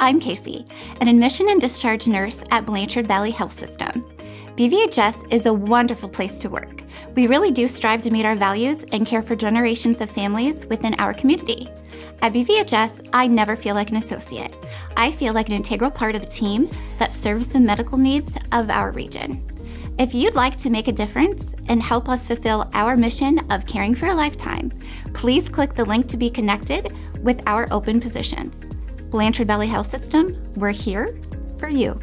I'm Casi, an admission and discharge nurse at Blanchard Valley Health System. BVHS is a wonderful place to work. We really do strive to meet our values and care for generations of families within our community. At BVHS, I never feel like an associate. I feel like an integral part of a team that serves the medical needs of our region. If you'd like to make a difference and help us fulfill our mission of caring for a lifetime, please click the link to be connected with our open positions. Blanchard Valley Health System, we're here for you.